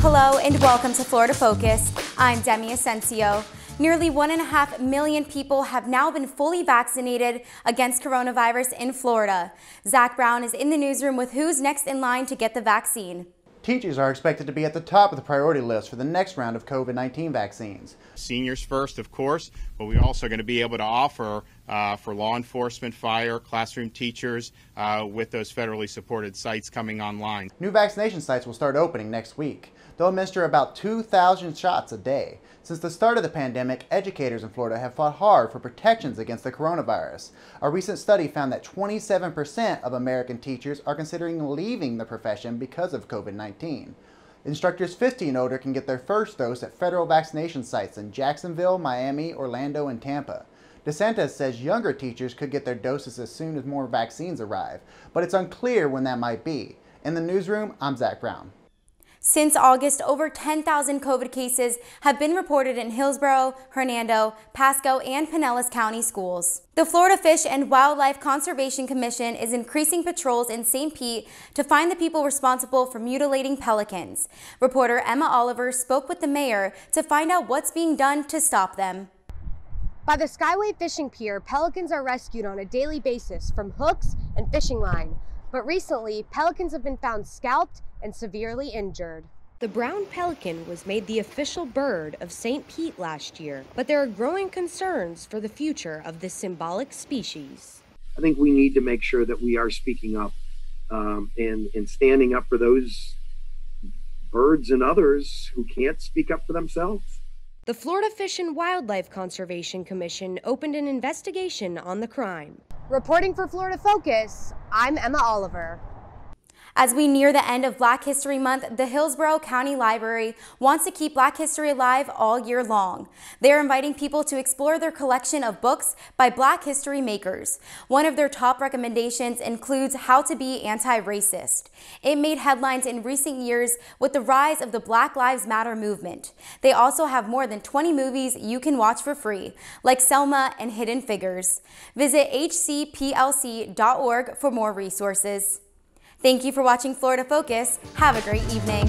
Hello and welcome to Florida Focus. I'm Demi Asensio. Nearly one and a half million people have now been fully vaccinated against coronavirus in Florida. Zach Brown is in the newsroom with who's next in line to get the vaccine. Teachers are expected to be at the top of the priority list for the next round of COVID 19 vaccines. Seniors first, of course, but we're also going to be able to offer uh, for law enforcement, fire, classroom teachers uh, with those federally supported sites coming online. New vaccination sites will start opening next week. They'll administer about 2,000 shots a day. Since the start of the pandemic, educators in Florida have fought hard for protections against the coronavirus. A recent study found that 27% of American teachers are considering leaving the profession because of COVID 19. Instructors 50 and older can get their first dose at federal vaccination sites in Jacksonville, Miami, Orlando, and Tampa. DeSantis says younger teachers could get their doses as soon as more vaccines arrive, but it's unclear when that might be. In the newsroom, I'm Zach Brown. Since August, over 10,000 COVID cases have been reported in Hillsborough, Hernando, Pasco, and Pinellas County schools. The Florida Fish and Wildlife Conservation Commission is increasing patrols in St. Pete to find the people responsible for mutilating pelicans. Reporter Emma Oliver spoke with the mayor to find out what's being done to stop them. By the Skyway Fishing Pier, pelicans are rescued on a daily basis from hooks and fishing line. But recently, pelicans have been found scalped and severely injured. The brown pelican was made the official bird of St. Pete last year, but there are growing concerns for the future of this symbolic species. I think we need to make sure that we are speaking up um, and, and standing up for those birds and others who can't speak up for themselves. The Florida Fish and Wildlife Conservation Commission opened an investigation on the crime. Reporting for Florida Focus, I'm Emma Oliver. As we near the end of Black History Month, the Hillsborough County Library wants to keep Black history alive all year long. They're inviting people to explore their collection of books by Black history makers. One of their top recommendations includes How to Be Anti-Racist. It made headlines in recent years with the rise of the Black Lives Matter movement. They also have more than 20 movies you can watch for free, like Selma and Hidden Figures. Visit hcplc.org for more resources. Thank you for watching Florida Focus. Have a great evening.